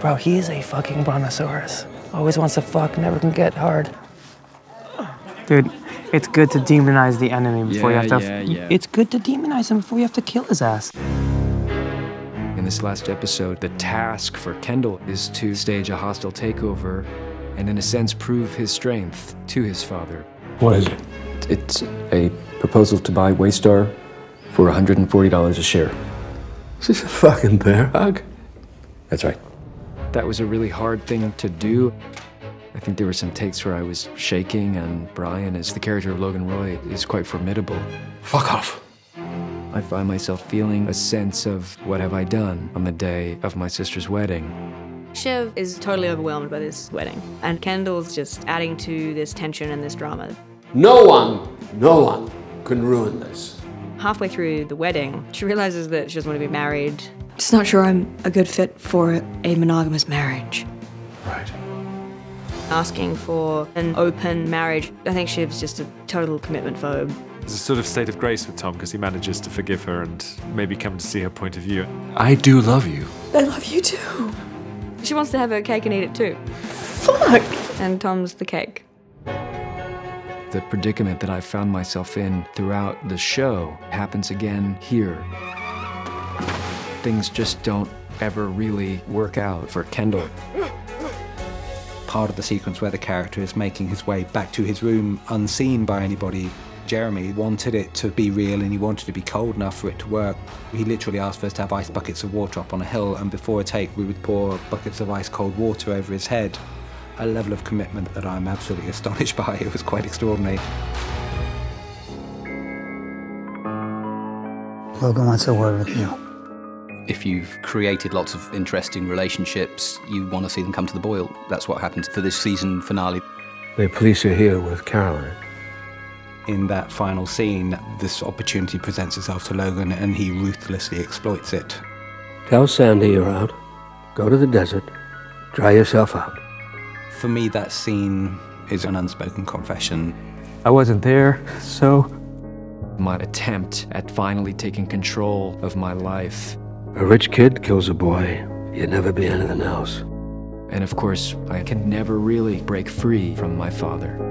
Bro, he's a fucking brontosaurus. Always wants to fuck, never can get hard. Dude, it's good to demonize the enemy before Yeah, you have to. yeah, yeah. It's good to demonize him before you have to kill his ass. In this last episode, the task for Kendall is to stage a hostile takeover and, in a sense, prove his strength to his father. What is it? It's a proposal to buy Waystar for $140 a share. Is this a fucking bear hug? That's right. That was a really hard thing to do. I think there were some takes where I was shaking, and Brian, as the character of Logan Roy, is quite formidable. Fuck off. I find myself feeling a sense of what have I done on the day of my sister's wedding. Shiv is totally overwhelmed by this wedding, and Kendall's just adding to this tension and this drama. No one, no one can ruin this. Halfway through the wedding, she realizes that she doesn't want to be married. Just not sure I'm a good fit for a monogamous marriage. Right. Asking for an open marriage. I think Shiv's just a total commitment phobe. There's a sort of state of grace with Tom because he manages to forgive her and maybe come to see her point of view. I do love you. I love you too. She wants to have her cake and eat it too. Fuck. And Tom's the cake. The predicament that I found myself in throughout the show happens again here. Things just don't ever really work out for Kendall. part of the sequence where the character is making his way back to his room unseen by anybody. Jeremy wanted it to be real and he wanted it to be cold enough for it to work. He literally asked for us to have ice buckets of water up on a hill, and before a take, we would pour buckets of ice cold water over his head. A level of commitment that I'm absolutely astonished by. It was quite extraordinary. Logan wants a word with you. If you've created lots of interesting relationships, you want to see them come to the boil. That's what happened for this season finale. The police are here with Caroline. In that final scene, this opportunity presents itself to Logan and he ruthlessly exploits it. Tell Sandy you're out. Go to the desert. Dry yourself out. For me, that scene is an unspoken confession. I wasn't there, so. My attempt at finally taking control of my life. A rich kid kills a boy. You'd never be anything else. And of course, I can never really break free from my father.